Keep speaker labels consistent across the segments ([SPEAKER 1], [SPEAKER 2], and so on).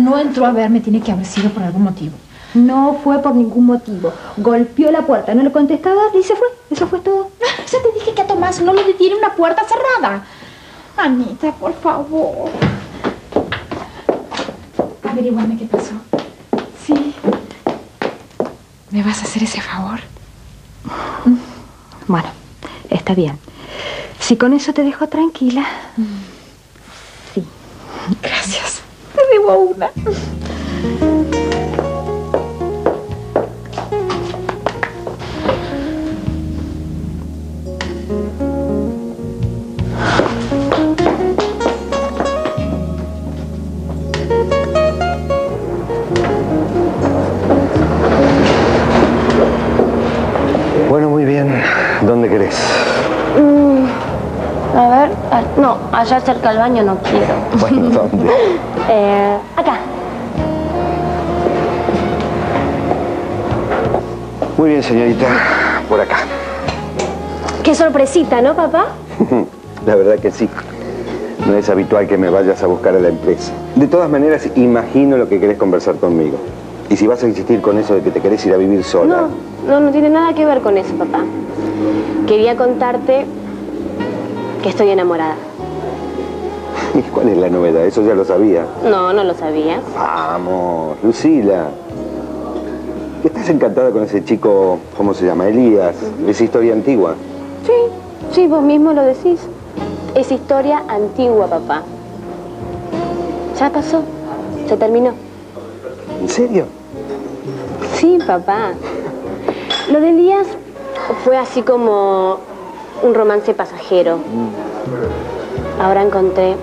[SPEAKER 1] No entró a verme, tiene que haber sido por algún motivo.
[SPEAKER 2] No fue por ningún motivo. Golpeó la puerta, no le contestaba y se fue. Eso fue todo.
[SPEAKER 1] Ya te dije que a Tomás no lo detiene una puerta cerrada. Anita, por favor. Averiguame qué pasó. Sí. ¿Me vas a hacer ese favor?
[SPEAKER 2] Bueno, está bien. Si con eso te dejo tranquila. Sí.
[SPEAKER 1] Gracias. Te
[SPEAKER 3] no, allá cerca del baño no quiero.
[SPEAKER 4] Bueno, ¿dónde?
[SPEAKER 3] Eh, acá.
[SPEAKER 4] Muy bien, señorita. Por acá.
[SPEAKER 3] Qué sorpresita, ¿no, papá?
[SPEAKER 4] La verdad que sí. No es habitual que me vayas a buscar a la empresa. De todas maneras, imagino lo que querés conversar conmigo. Y si vas a insistir con eso de que te querés ir a vivir sola...
[SPEAKER 3] No, no, no tiene nada que ver con eso, papá. Quería contarte que estoy enamorada.
[SPEAKER 4] ¿Cuál es la novedad? Eso ya lo sabía.
[SPEAKER 3] No, no lo sabías.
[SPEAKER 4] Vamos, Lucila. ¿Estás encantada con ese chico, ¿cómo se llama? Elías. Es historia antigua.
[SPEAKER 3] Sí, sí, vos mismo lo decís. Es historia antigua, papá. Ya pasó, se terminó.
[SPEAKER 4] ¿En serio?
[SPEAKER 3] Sí, papá. Lo de Elías fue así como un romance pasajero. Ahora encontré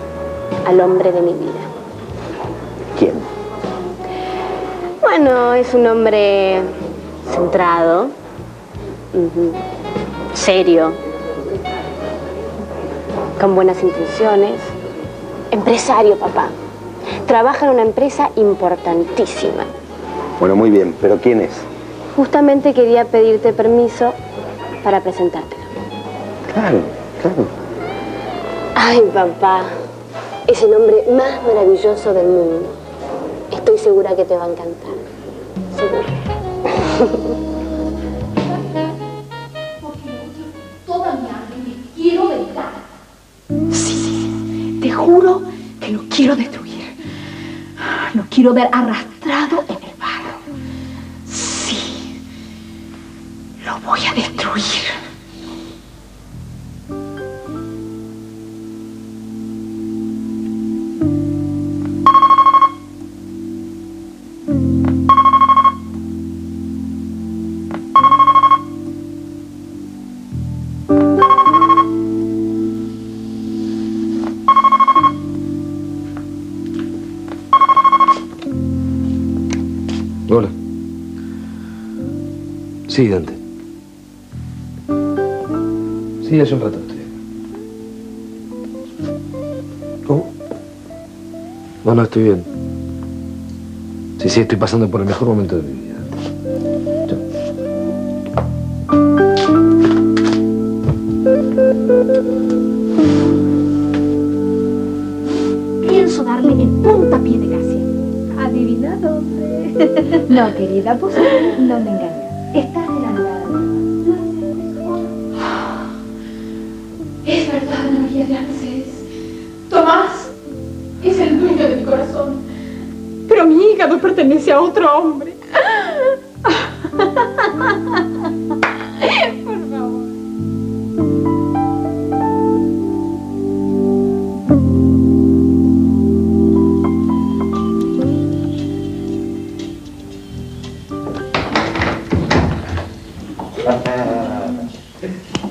[SPEAKER 3] al hombre de mi vida.
[SPEAKER 4] ¿Quién?
[SPEAKER 3] Bueno, es un hombre centrado, serio, con buenas intenciones, empresario, papá. Trabaja en una empresa importantísima.
[SPEAKER 4] Bueno, muy bien, pero ¿quién es?
[SPEAKER 3] Justamente quería pedirte permiso para presentártelo.
[SPEAKER 4] Claro, claro.
[SPEAKER 3] Ay, papá, es el hombre más maravilloso del mundo. Estoy segura que te va a encantar. Segura.
[SPEAKER 1] Toda mi alma y me quiero vengar. Sí, sí, te juro que lo quiero destruir. Lo quiero ver arrastrado en el barro. Sí, lo voy a destruir.
[SPEAKER 5] Hola. Sí, Dante. Sí, hace un rato estoy. ¿Cómo? No, no, estoy bien. Sí, sí, estoy pasando por el mejor momento de mi vida.
[SPEAKER 1] Pienso darle el puntapié de gracia. ¿Adivina dónde? No, querida, vos no me engañas. Estás enamorada. Es verdad, María de Arces. Tomás es el dueño de mi corazón. Pero mi hígado pertenece a otro hombre.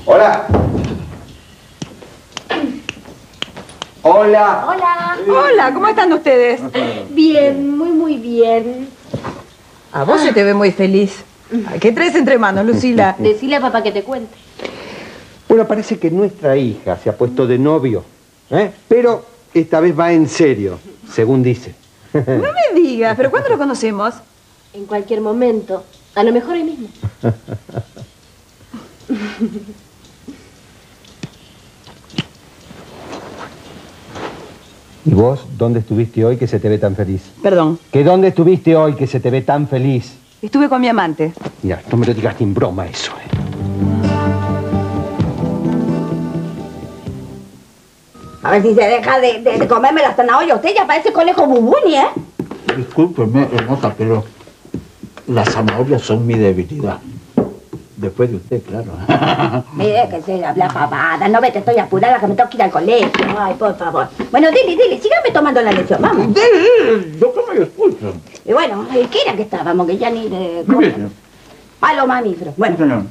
[SPEAKER 4] Hola. Hola.
[SPEAKER 6] Hola. Hola, ¿cómo están ustedes?
[SPEAKER 1] Bien, muy, muy bien.
[SPEAKER 6] A vos se te ve muy feliz. ¿Qué traes entre manos, Lucila?
[SPEAKER 3] Decile a papá que te cuente.
[SPEAKER 7] Bueno, parece que nuestra hija se ha puesto de novio, ¿eh? pero esta vez va en serio, según dice.
[SPEAKER 6] No me digas, ¿pero cuándo lo conocemos?
[SPEAKER 3] En cualquier momento. A lo mejor hoy mismo.
[SPEAKER 7] ¿Y vos dónde estuviste hoy que se te ve tan feliz?
[SPEAKER 6] Perdón,
[SPEAKER 7] ¿Que dónde estuviste hoy que se te ve tan feliz?
[SPEAKER 6] estuve con mi amante.
[SPEAKER 7] Mira, no me lo digas ni en broma eso, ¿eh?
[SPEAKER 8] A ver si se deja de, de- de comerme la zanahoria. Usted ya parece conejo bubuni, ¿eh?
[SPEAKER 9] Discúlpeme, hermosa, pero las zanahorias son mi debilidad. Después de usted, claro.
[SPEAKER 8] Mire que se habla pavada. No ve que estoy apurada, que me tengo que ir al colegio. Ay, por favor. Bueno, dile, dile, sígame tomando la lección, vamos.
[SPEAKER 9] Yo que me escucho.
[SPEAKER 8] Y bueno, ¿en ¿qué era que estábamos? Que ya ni de... A los mamíferos. Bueno,
[SPEAKER 9] señor.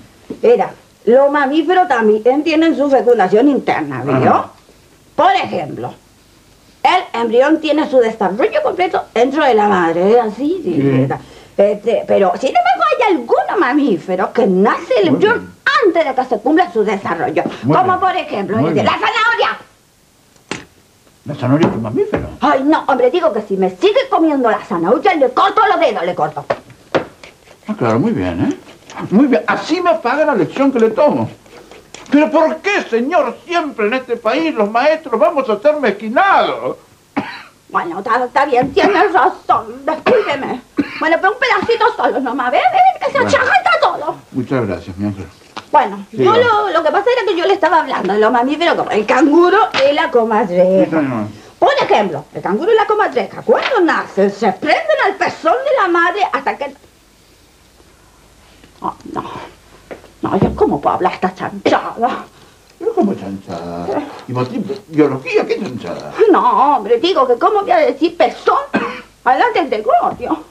[SPEAKER 8] Era, los mamíferos también tienen su fecundación interna, ¿vio?
[SPEAKER 9] Ajá.
[SPEAKER 8] Por ejemplo, el embrión tiene su desarrollo completo dentro de la madre, ¿es así? Sí. Este, pero, sin embargo, hay algunos mamíferos que nace el embrión antes de que se cumpla su desarrollo.
[SPEAKER 9] Muy
[SPEAKER 8] Como
[SPEAKER 9] bien.
[SPEAKER 8] por ejemplo,
[SPEAKER 9] Muy bien.
[SPEAKER 8] la zanahoria.
[SPEAKER 9] La zanahoria es un mamífero.
[SPEAKER 8] Ay, no, hombre, digo que si me sigue comiendo la zanahoria, le corto los dedos, le corto.
[SPEAKER 9] Ah, claro, muy bien, ¿eh? Muy bien. Así me paga la lección que le tomo. Pero ¿por qué, señor, siempre en este país los maestros vamos a ser mezquinados?
[SPEAKER 8] Bueno, está, está bien, tienes razón, discúlpeme. Bueno, pero un pedacito solo nomás, ¿ves? ¿Ves que se
[SPEAKER 9] Bueno.
[SPEAKER 8] achajanta todo?
[SPEAKER 9] Muchas gracias, mi ángel.
[SPEAKER 8] Bueno,
[SPEAKER 9] Sí,
[SPEAKER 8] yo lo, lo que pasa era que yo le estaba hablando de los mamíferos como el canguro y la comadreja. Por ejemplo, el canguro y la comadreja, cuando nacen, se prenden al pezón de la madre hasta que... Oh, no, no, yo cómo puedo hablar esta chanchada.
[SPEAKER 9] Pero ¿cómo chanchada? ¿Y vos, biología? ¿Qué chanchada?
[SPEAKER 8] No, hombre, digo que cómo voy a decir pezón adelante de Gregorio.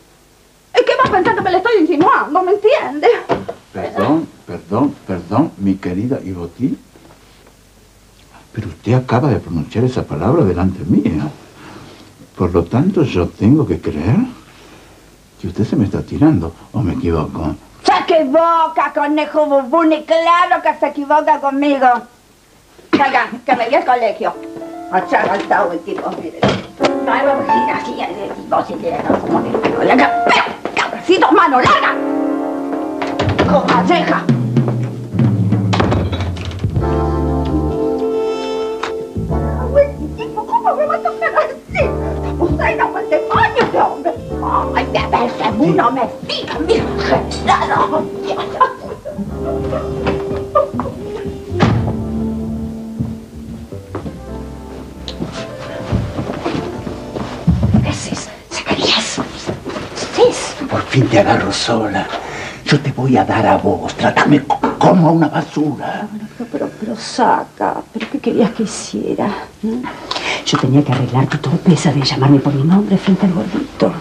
[SPEAKER 8] Pensar que me le estoy insinuando, ¿me entiende?
[SPEAKER 9] Perdón, perdón, perdón, mi querida Ibotil. Pero usted acaba de pronunciar esa palabra delante mía. Por lo tanto, yo tengo que creer que usted se me está tirando, ¿o me equivoco?
[SPEAKER 8] Se equivoca, conejo bubuni, claro que se equivoca conmigo. Salga, que me voy al colegio. El tipo, mire. No hay tipo si tiene. ¡Cabracito, mano larga! ¡Comadreja! ¿Cómo me va a así? Demonio, este hombre. Ay, de me pica, mi generado.
[SPEAKER 9] Fin te agarro sola. Yo te voy a dar a vos. Trátame co- como a una basura.
[SPEAKER 1] Pero, pero, pero saca, ¿pero qué querías que hiciera? ¿Mm? Yo tenía que arreglar tu torpeza de llamarme por mi nombre frente al gordito.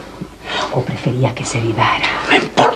[SPEAKER 1] ¿O preferías que se vivara?
[SPEAKER 9] No importa.